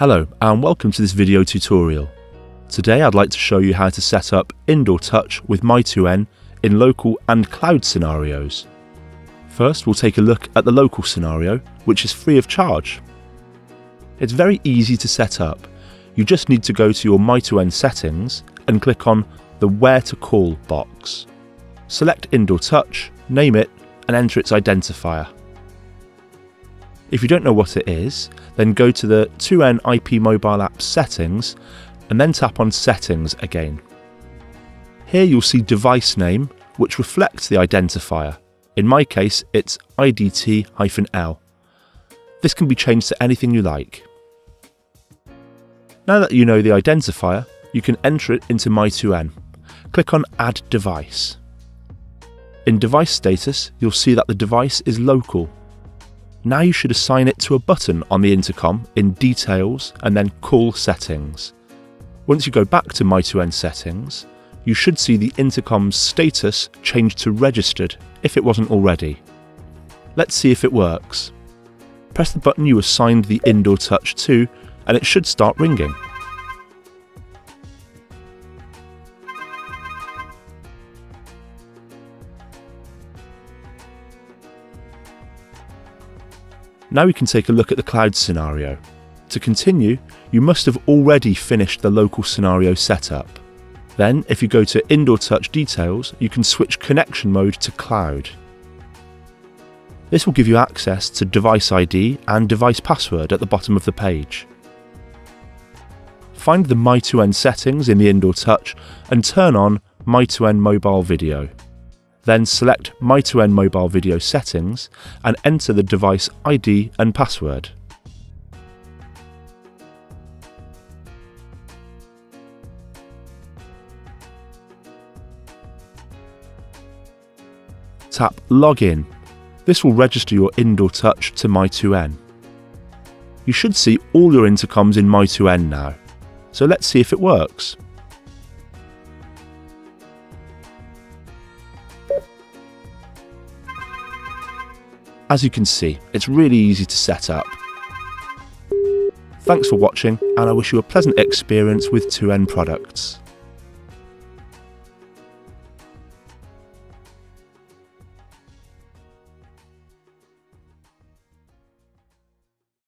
Hello and welcome to this video tutorial. Today I'd like to show you how to set up Indoor Touch with My2N in local and cloud scenarios. First we'll take a look at the local scenario, which is free of charge. It's very easy to set up. You just need to go to your My2N settings and click on the Where to Call box. Select Indoor Touch, name it and enter its identifier. If you don't know what it is, then go to the 2N IP mobile app settings and then tap on settings again. Here you'll see device name, which reflects the identifier. In my case, it's IDT-L. This can be changed to anything you like. Now that you know the identifier, you can enter it into My2N. Click on Add Device. In device status, you'll see that the device is local now you should assign it to a button on the intercom in Details and then Call Settings. Once you go back to My2N settings, you should see the intercom's status change to registered if it wasn't already. Let's see if it works. Press the button you assigned the indoor touch to and it should start ringing. Now we can take a look at the cloud scenario. To continue, you must have already finished the local scenario setup. Then, if you go to Indoor Touch Details, you can switch connection mode to Cloud. This will give you access to device ID and device password at the bottom of the page. Find the My2N settings in the Indoor Touch and turn on My2N Mobile Video. Then select My2N mobile video settings and enter the device ID and password. Tap Login. This will register your indoor touch to My2N. You should see all your intercoms in My2N now, so let's see if it works. As you can see, it's really easy to set up. Thanks for watching and I wish you a pleasant experience with 2N products.